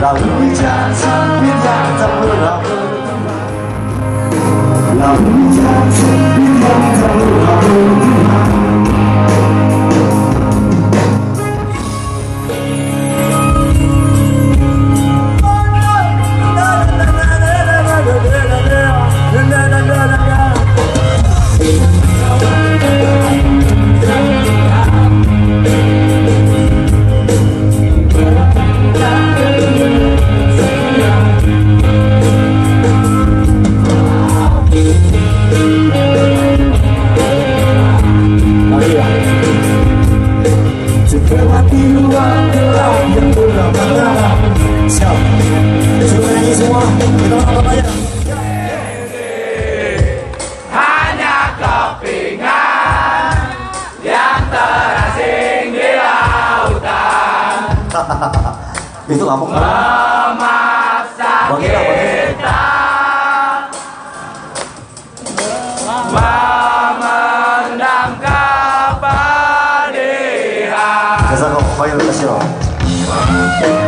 là núi cha sát biên dạng trong lửa học là núi cha sát biên dạng trong lửa học Terlewati ruang gelap yang Siap. Nyanyi semua. Kita Itu kan? memaksa Bang kita, bang 皆さんおはようございま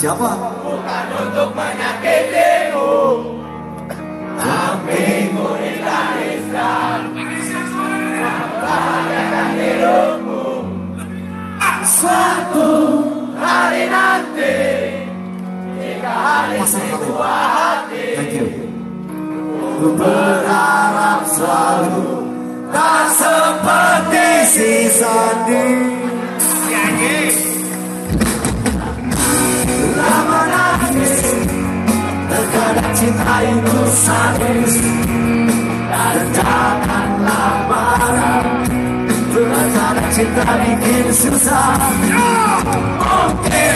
Siapa? bukan untuk menyakitimu tapi menitaniskan membahagiakan hidupmu. Suatu hari nanti jika hari sebuah hati. Thank you. Ku berharap selalu tak seperti si Sandi. Lama terkadang cinta itu sadis. Dan janganlah marah terkadang cinta bikin susah. Mungkin obatnya